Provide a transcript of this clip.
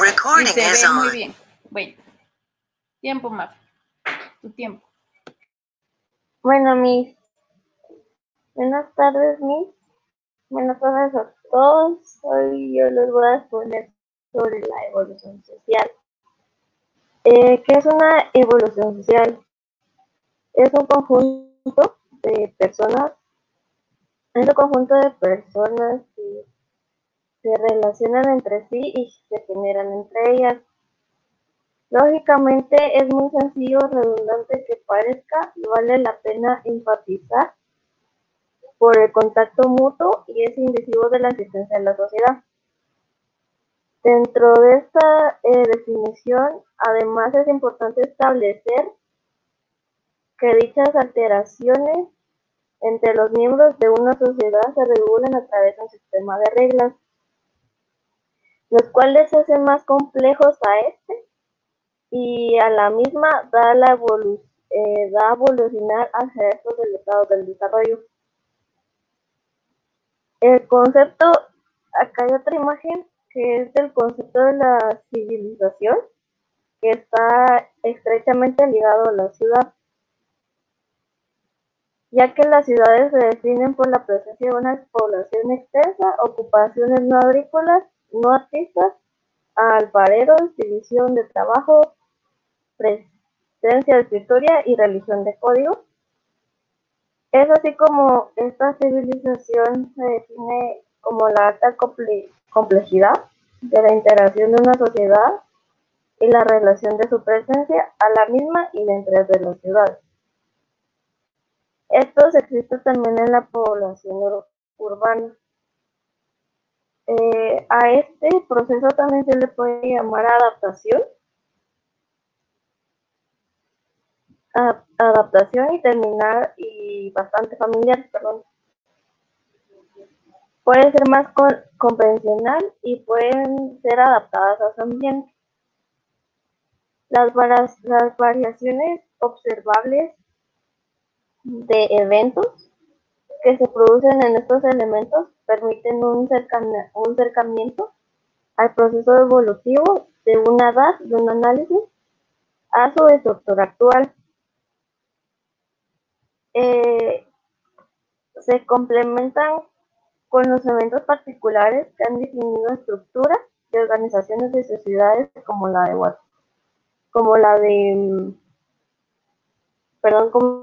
Recording Y se is ve muy bien. Bueno, tiempo más. Tu tiempo. Bueno, mis. Buenas tardes, mis. Buenas tardes a todos. Hoy yo les voy a exponer sobre la evolución social. Eh, ¿Qué es una evolución social? Es un conjunto de personas, es un conjunto de personas se relacionan entre sí y se generan entre ellas. Lógicamente es muy sencillo, redundante que parezca, vale la pena enfatizar por el contacto mutuo y es indeciso de la existencia de la sociedad. Dentro de esta eh, definición, además es importante establecer que dichas alteraciones entre los miembros de una sociedad se regulan a través de un sistema de reglas, los cuales hacen más complejos a este y a la misma da la evolu eh, da evolucionar hacia estos del estado del desarrollo. El concepto, acá hay otra imagen que es del concepto de la civilización, que está estrechamente ligado a la ciudad, ya que las ciudades se definen por la presencia de una población extensa, ocupaciones no agrícolas, no artistas, alfareros, división de trabajo, presencia de escritoria y religión de código. Es así como esta civilización se define como la alta comple complejidad de la interacción de una sociedad y la relación de su presencia a la misma y dentro de las ciudades. Esto existe también en la población ur urbana. Eh, a este proceso también se le puede llamar adaptación. Adaptación y terminar y bastante familiar, perdón. Puede ser más con convencional y pueden ser adaptadas a su ambiente. Las, las variaciones observables de eventos que se producen en estos elementos permiten un, cercan un cercamiento al proceso evolutivo de una edad de un análisis a su estructura actual. Eh, se complementan con los eventos particulares que han definido estructuras y organizaciones de sociedades como la de como la de perdón como